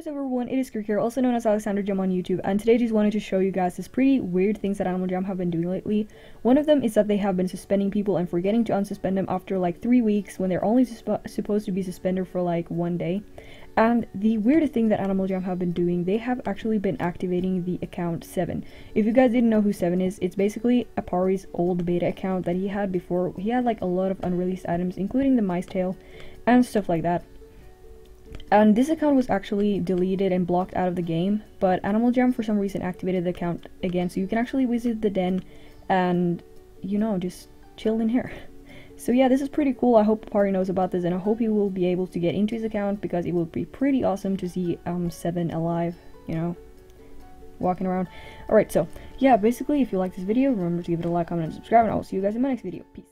Up everyone, it is Skrik here, also known as Alexander Jam on YouTube, and today I just wanted to show you guys this pretty weird things that Animal Jam have been doing lately. One of them is that they have been suspending people and forgetting to unsuspend them after like 3 weeks when they're only supposed to be suspended for like one day. And the weirdest thing that Animal Jam have been doing, they have actually been activating the account 7. If you guys didn't know who 7 is, it's basically Aparri's old beta account that he had before. He had like a lot of unreleased items, including the mice tail and stuff like that. And this account was actually deleted and blocked out of the game, but Animal Jam for some reason activated the account again, so you can actually visit the den and, you know, just chill in here. So yeah, this is pretty cool. I hope Aparri knows about this, and I hope he will be able to get into his account, because it will be pretty awesome to see um, 7 alive, you know, walking around. Alright, so, yeah, basically, if you like this video, remember to give it a like, comment, and subscribe, and I will see you guys in my next video. Peace.